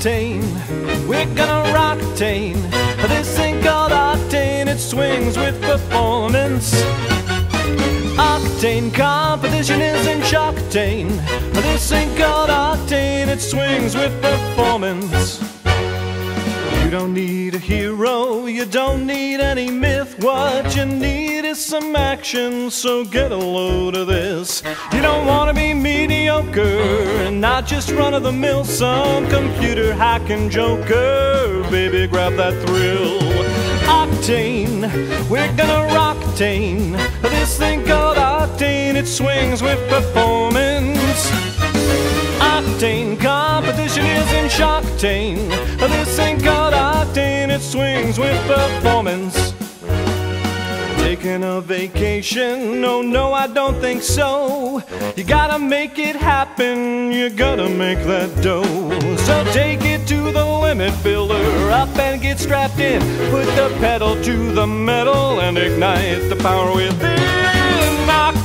Octane, we're gonna rock roctane. This ain't called octane, it swings with performance. Octane competition isn't shocktain. This ain't called octane, it swings with performance. You don't need a hero, you don't need any myth. What you need is some action, so get a load of this. You don't wanna be mediocre and not just run of the mill, some computer hacking joker. Baby, grab that thrill. Octane, we're gonna roctane. This thing called octane, it swings with performance. Octane competition is in shocktain. This ain't called octane, it swings with performance. Taking a vacation? No, no, I don't think so. You gotta make it happen, you gotta make that dough. So take it to the limit, builder, up and get strapped in. Put the pedal to the metal and ignite the power within.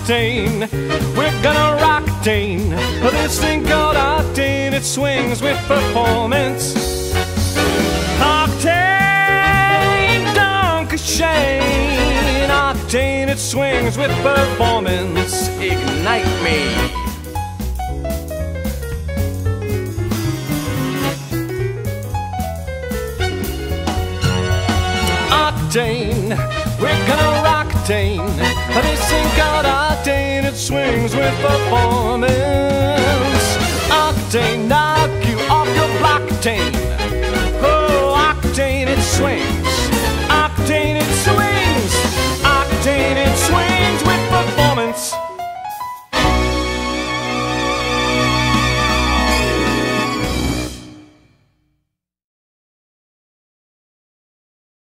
Octane, we're gonna roctane. This thing called octane, it swings with performance. Octane, dunk Shane. Octane, it swings with performance. Ignite me. Octane, with performance. Octane,